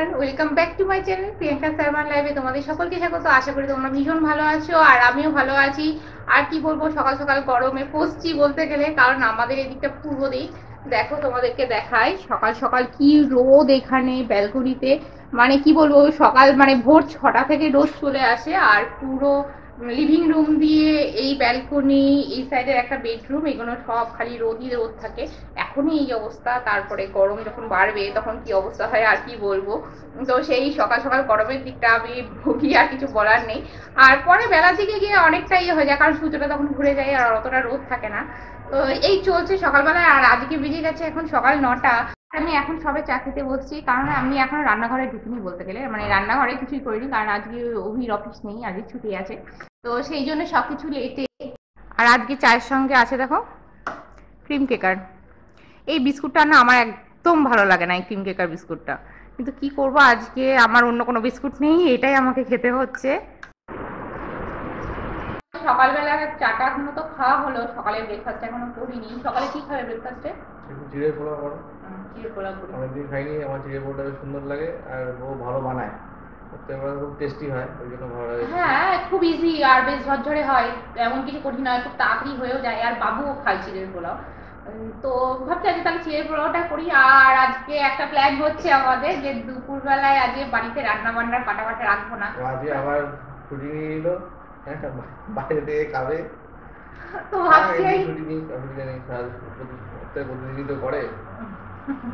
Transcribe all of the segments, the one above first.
Everyone welcome back to my channel Priyanka Sarman লাইভে তোমাদের সকলকে স্বাগত। আশা করি তোমরা ভীষণ ভালো আছো আর আমিও ভালো আছি। আর কি বলব, সকাল সকাল গরমে পড়ছি বলতে গেলে, কারণ আমাদের এদিকটা পূর্ব দিক। দেখো তোমাদেরকে দেখাই, সকাল সকাল কি রোদ এখানে ব্যালকনিতে মানে কি বলব, সকাল মানে ভোর ছটা থেকে রোদ চলে আসে আর পুরো লিভিং রুম দিয়ে এই ব্যালকনি, এই সাইডের একটা বেডরুম, এগুলো সব খালি রোদই রোদ থাকে। এখনই এই অবস্থা, তারপরে গরম যখন বাড়বে, তখন কি অবস্থা হয় আর কি বলব? তো সেই সকাল সকাল গরমের দিকটা আমি ভুগি, আর কিছু বলার নেই। আর পরে বেলার দিকে গিয়ে অনেকটা ইয়ে হয়ে যায়, কারণ সূর্যটা তখন ঘুরে যায় আর অতটা রোদ থাকে না। তো এই চলছে সকালবেলায়, আর আজকে বেজে গেছে এখন সকাল নটা। আমি এখন সবে চা খেতে বসছি, কারণ আমি এখন রান্নাঘরে ঢুকিনি বলতে গেলে। মানে রান্নাঘরে কিছুই করিনি, কারণ আজকে অভির অফিস নেই, আজকে ছুটি আছে। তো সেই জন্য সব কিছু লেটে। আর আজকে চায়ের সঙ্গে আছে দেখো ক্রিম কেকার এই বিস্কুটটা না আমার একদম ভালো লাগে না, এই ক্রিম কেকার বিস্কুটটা। কিন্তু কি করব, আজকে আমার অন্য কোনো বিস্কুট নেই, এটাই আমাকে খেতে হচ্ছে। সকালবেলা চাটা এখনও তো খাওয়া হলো সকালে ব্রেকফাস্ট এখনও করিনি। সকালে কি খাবে ব্রেকফাস্টে একটু চিড়ে পোড়া করো। চিড়ে অনেকদিন খাইনি আমার চিড়ে পোড়াটা বেশ সুন্দর লাগে আর ও ভালো বানায়। করতে পারে খুব টেস্টি হয় ওই জন্য ভালো লাগে। হ্যাঁ খুব ইজি আর বেশ ঝরঝরে হয়। এমন কিছু কঠিন নয় খুব তাড়াতাড়ি হয়েও যায় আর বাবুও খায় চিড়ের পোলাও। তো ভাবছি আজকে তাহলে চিড়ের পোলাওটা করি আর আজকে একটা প্ল্যান হচ্ছে আমাদের যে দুপুরবেলায় আজকে বাড়িতে রান্না বান্নার কাটা বাটা রাখব না। আজকে আবার ছুটি নিয়ে নিল হ্যাঁ বাইরে থেকে খাবে। তো ভাবছি হ্যাঁ, এই- ছুটি নিই অসুবিধা নেই সপ্তাহে করে।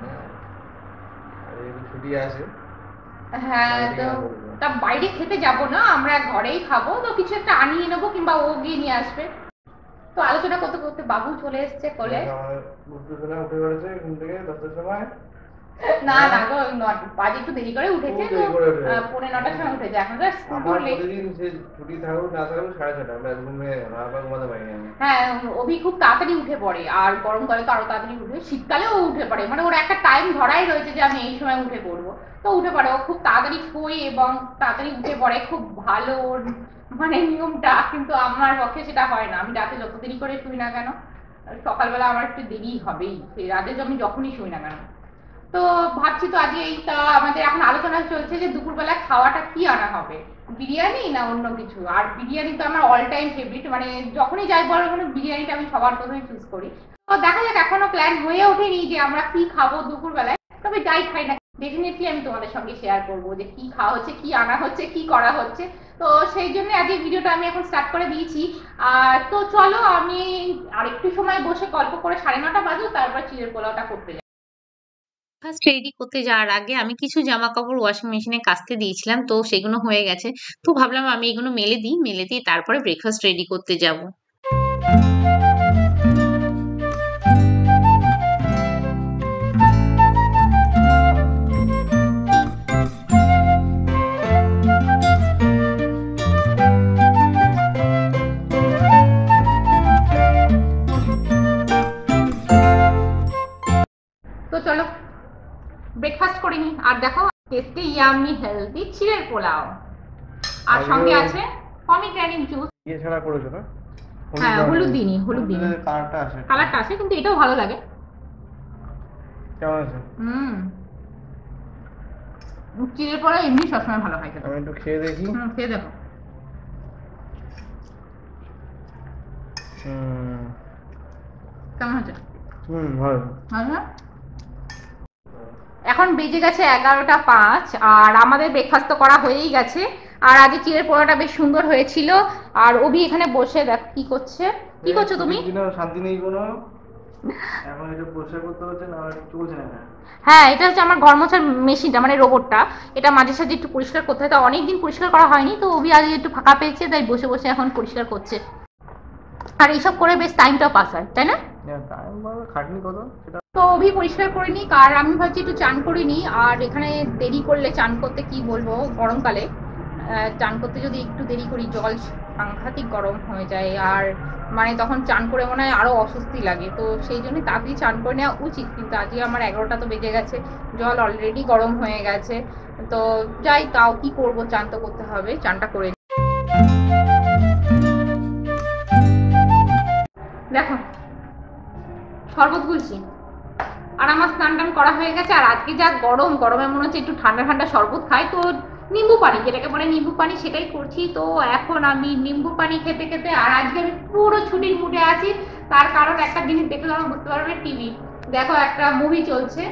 হ্যাঁ। আর ছুটি আছে। হ্যাঁ তো। তা বাইরে খেতে যাব না আমরা ঘরেই খাব। তো কিছু একটা আনিয়ে নেব কিংবা ও গিয়ে নিয়ে আসবে। তো আলোচনা করতে করতে বাবু চলে এসছে কোলে উঠে পড়েছে ঘুম থেকে দশটার সময়। না না গো নট- বাজে একটু দেরি করে উঠেছে তো পৌনে নটার সময় উঠেছে। এখন তো স্কুল আমার লেট ছুটি থাকুক না থাকুক সাড়ে ছটা আমরা ঘুমে আবার ঘুমাতে পারি হ্যাঁ অভি খুব তাড়াতাড়ি উঠে পড়ে আর গরমকালে তো আরও তাড়াতাড়ি উঠে শীতকালেও উঠে পড়ে। মানে ওর একটা টাইম ধরাই রয়েছে যে আমি এই সময় উঠে পড়ব। তো উঠে পড়ে। ও খুব তাড়াতাড়ি শোয় এবং তাড়াতাড়ি উঠে পড়ে। খুব ভালো ওর মানে নিয়মটা। কিন্তু আমার পক্ষে সেটা হয় না। আমি রাতে যত দেরি করে শুই না কেন সকালবেলা আমার একটু দেরি হবেই। সেই রাতে আমি যখনই শুই না কেন। তো ভাবছি তো আজকে এই আমাদের এখন আলোচনা চলছে যে দুপুরবেলা খাওয়াটা কি আনা হবে? বিরিয়ানি না অন্য কিছু? আর বিরিয়ানি তো আমার অল টাইম ফেভারিট মানে যখনই যাই বলো কোনো বিরিয়ানিটা আমি সবার প্রথমে চুজ করি। তো দেখা যাক, এখনও প্ল্যান হয়ে ওঠেনি যে আমরা কি খাব দুপুরবেলায়, তবে যাই খাই না ডেফিনেটলি আমি তোমাদের সঙ্গে শেয়ার করব যে কি খাওয়া হচ্ছে, কি আনা হচ্ছে, কি করা হচ্ছে। তো সেই জন্য আজকে ভিডিওটা আমি এখন স্টার্ট করে দিয়েছি। আর তো চলো আমি আরেকটু সময় বসে গল্প করে সাড়ে নটা বাজো তারপর চিড়ের পোলাওটা করতে যাই। ফার্স্ট রেডি করতে যাওয়ার আগে আমি কিছু জামা কাপড় ওয়াশিং মেশিনে কাচতে দিয়েছিলাম, তো সেগুলো হয়ে গেছে। তো ভাবলাম আমি এগুলো মেলে দিই, মেলে দিয়ে তারপরে ব্রেকফাস্ট রেডি করতে যাব। ব্রেকফাস্ট করে নি আর দেখো টেস্টি ইয়ামি হেলদি চিড়ের পোলাও। আর সঙ্গে আছে পমিগ্রেনিক জুস ইয়ে ছাড়া করেছ না? হ্যাঁ হলুদ হলুদ কালারটা আসে। কালারটা আছে কিন্তু এটাও ভালো লাগে। কেমন আছে? হুম। চিড়ের পোলাও এমনি সবসময় ভালো হয় আমি একটু খেয়ে দেখি। হুম খেয়ে দেখো। হুম। কেমন হচ্ছে হুম ভালো। ভালো? এখন বেজে গেছে এগারোটা পাঁচ আর আমাদের ব্রেকফাস্ট তো করা হয়েই গেছে। আর আজকে চিড়ের পোড়াটা বেশ সুন্দর হয়েছিল। আর অভি এখানে বসে দেখ কি করছে? কি করছ তুমি? শান্তি নেই কোনো। এখন এটা পরিষ্কার করতে হচ্ছে না চলছে না হ্যাঁ এটা হচ্ছে আমার ঘর মোছার মেশিনটা মানে রোবটটা। এটা মাঝে সাঝে একটু পরিষ্কার করতে হয় তো অনেকদিন পরিষ্কার করা হয়নি তো অভি আজ একটু ফাঁকা পেয়েছে তাই বসে বসে এখন পরিষ্কার করছে। আর এইসব করে বেশ টাইমটাও পাস হয় তাই না? টাইম খাটনি কত সেটা তো অভি, পরিষ্কার করে নিই আর আমি ভাবছি একটু চান করে নিই আর এখানে দেরি করলে চান করতে কি বলব? গরমকালে চান করতে যদি একটু দেরি করি, জল সাংঘাতিক গরম হয়ে যায়। আর মানে তখন চান করে মনে হয় আরও অস্বস্তি লাগে। তো সেই জন্য তাড়াতাড়ি চান করে নেওয়া উচিত। কিন্তু আজকে আমার এগারোটা তো বেজে গেছে। জল অলরেডি গরম হয়ে গেছে। তো যাই, তাও কি করব? চান তো করতে হবে। চানটা করে। দেখো, শরবত গুলছি। আর আমার স্নান টান করা হয়ে গেছে, আর আজকে যা গরম, গরমে মনে হচ্ছে একটু ঠান্ডা ঠান্ডা শরবত খাই। তো নিম্বু পানি, যেটাকে বলে নিম্বু পানি, সেটাই করছি। তো এখন আমি নিম্বু পানি খেতে খেতে, আর আজকে আমি পুরো ছুটির মুডে আছি। তার কারণ একটা জিনিস দেখলে আমার বুঝতে পারবে টিভি। দেখো একটা মুভি চলছে।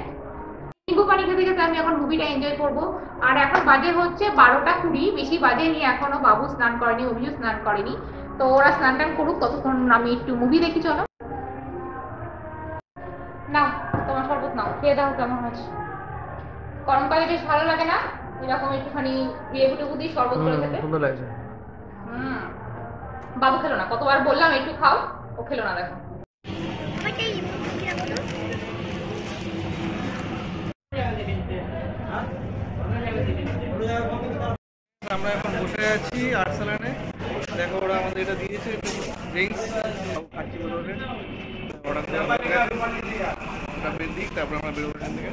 নিম্বু পানি খেতে খেতে আমি এখন মুভিটা এনজয় করব। আর এখন বাজে হচ্ছে বারোটা কুড়ি, বেশি বাজে বাজেনি এখনও। বাবু স্নান করেনি অভিও স্নান করেনি। তো ওরা স্নান টান করুক, ততক্ষণ আমি একটু মুভি দেখি, চলো। নাও খেয়ে দাও কেমন হচ্ছে গরমকালে বেশ ভালো লাগে না? এরকম একটুখানি লেবু টেবু দিয়ে শরবত করে খেতে। সুন্দর লাগছে। হুম। বাবু খেলো না কতবার বললাম একটু খাও ও খেলো না দেখো। আমরা এখন বসে আছি আর্সালানে। দেখো ওরা আমাদের এটা দিয়েছে ড্রিঙ্কস অর্ডার দেওয়া দিক তারপর আমরা বেরোবো এখান থেকে।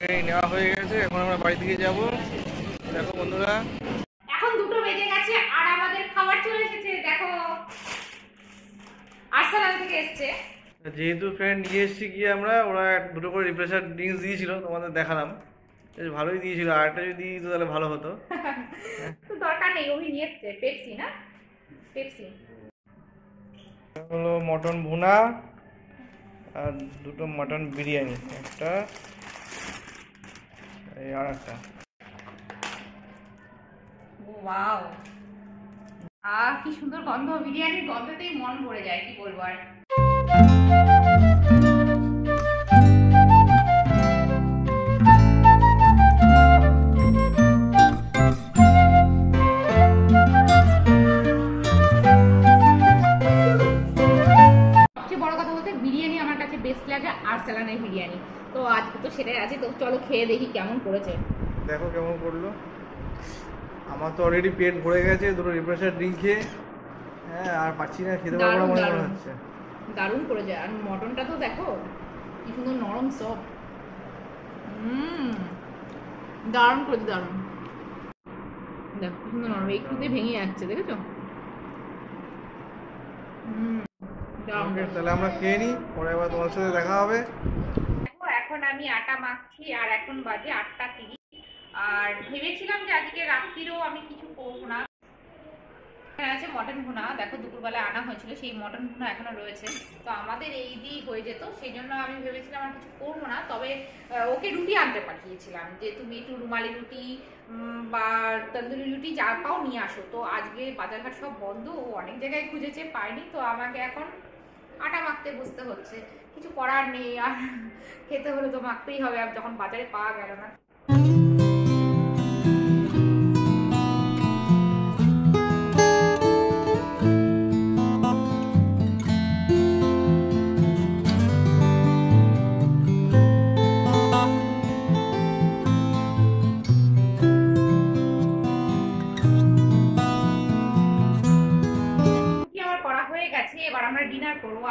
এই নেওয়া হয়ে গেছে এখন আমরা বাড়ি থেকে যাব। দেখো বন্ধুরা। এখন দুটো বেজে গেছে আর আমাদের খাবার চলে এসেছে দেখো। আর্সেনাল থেকে এসছে। যেহেতু ফ্রেন্ড নিয়ে এসেছি গিয়ে আমরা ওরা দুটো করে রিফ্রেশার ড্রিঙ্কস দিয়েছিল তোমাদের দেখালাম। বেশ ভালোই দিয়েছিল আর একটা যদি দিত তাহলে ভালো হতো। তো দরকার নেই ওই নিয়ে পেপসি না? পেপসি হলো মটন ভুনা আর দুটো মাটন বিরিয়ানি, একটা এই আর একটা। ওয়াও। আ কি সুন্দর গন্ধ, বিরিয়ানির গন্ধতেই মন ভরে যায়, কি বলব আর। বিরিয়ানি আমার কাছে বেস্ট লাগে আরসালানের বিরিয়ানি। তো আজকে তো সেটাই আছে তো চলো খেয়ে দেখি কেমন করেছে। দেখো কেমন করল। আমার তো অলরেডি পেট ভরে গেছে দুটো রিফ্রেশার ড্রিঙ্ক খেয়ে। হ্যাঁ আর পাচ্ছি না খেতে পারব না মনে দারুণ। হচ্ছে। দারুণ করেছে আর মটনটা তো দেখো কি সুন্দর নরম সফট হুম দারুণ করেছে দারুণ। দেখো কি সুন্দর নরম একটুতে ভেঙে যাচ্ছে দেখেছ? হুম। তাহলে আমরা খেয়ে নিই, পরে আবার তোমার সাথে দেখা হবে। এখন আমি আটা মাখছি আর এখন বাজে আটটা তিরিশ। আর ভেবেছিলাম যে আজকে রাত্রিরেও আমি কিছু করব না। আছে মটন ভুনা। দেখো দুপুরবেলা আনা হয়েছিল, সেই মটন ভুনা এখনও রয়েছে। তো আমাদের এই দিয়েই হয়ে যেত, সেই জন্য আমি ভেবেছিলাম আর কিছু করব না। তবে ওকে রুটি আনতে পাঠিয়েছিলাম, যে তুমি একটু রুমালি রুটি বা তন্দুরি রুটি যা পাও নিয়ে আসো। তো আজকে বাজারঘাট সব বন্ধ, ও অনেক জায়গায় খুঁজেছে, পায়নি। তো আমাকে এখন আটা মাখতে বুঝতে হচ্ছে। কিছু করার নেই, আর খেতে হলে তো মাখতেই হবে, আর যখন বাজারে পাওয়া গেল না।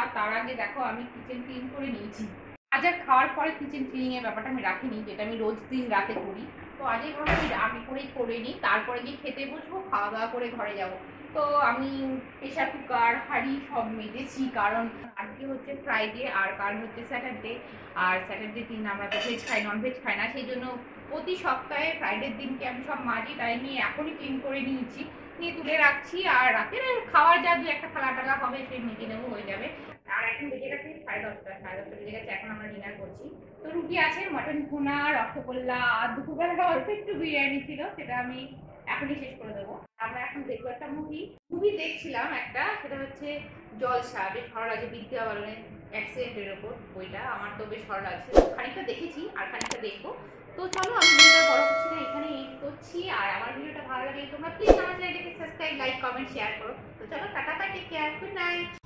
আর তার আগে দেখো আমি কিচেন ক্লিন করে নিয়েছি। আজ আর খাওয়ার পরে কিচেন ক্লিনিং এর ব্যাপারটা আমি রাখিনি, যেটা আমি রোজ দিন রাতে করি। তো আজ এই ভাবে আমি আগে করেই করে নিই, তারপরে গিয়ে খেতে বসবো খাওয়া দাওয়া করে ঘরে যাব। তো আমি প্রেশার কুকার, হাঁড়ি সব মেজেছি, কারণ আজকে হচ্ছে ফ্রাইডে আর কাল হচ্ছে স্যাটারডে আর স্যাটারডে দিন আমরা তো ভেজ খাই নন ভেজ খাই না, সেই জন্য প্রতি সপ্তাহে ফ্রাইডের দিনকে আমি সব মাজি তাই নিয়ে এখনই ক্লিন করে নিয়েছি। নিয়ে তুলে রাখছি, আর রাতের খাওয়ার যা দু একটা খালা টালা হবে, সেই মেজে নেব, হয়ে যাবে। আর এখন বেজে সাড়ে দশটা সাড়ে দশটা বেজে গেছে, এখন আমরা ডিনার করছি। তো রুটি আছে মটন ভুনা, রসগোল্লা, আর দুপুরবেলা অল্প একটু বিরিয়ানি ছিল, সেটা আমি এখনই শেষ করে দেবো। আমরা এখন দেখব একটা মুভি মুভি দেখছিলাম একটা, সেটা হচ্ছে জলসা, বেশ ভালো লাগে বিদ্যা বালনের অ্যাক্সিডেন্টের ওপর বইটা, আমার তো বেশ ভালো লাগছে। খানিকটা দেখেছি আর খানিকটা দেখব। তো চলো, আমি বড় করছি না এখানে এন্ড করছি। আর আমার ভিডিওটা ভালো লাগলে তোমরা প্লিজ আমার চ্যানেলটাকে সাবস্ক্রাইব লাইক কমেন্ট শেয়ার করো। তো চলো, tata bye take care good night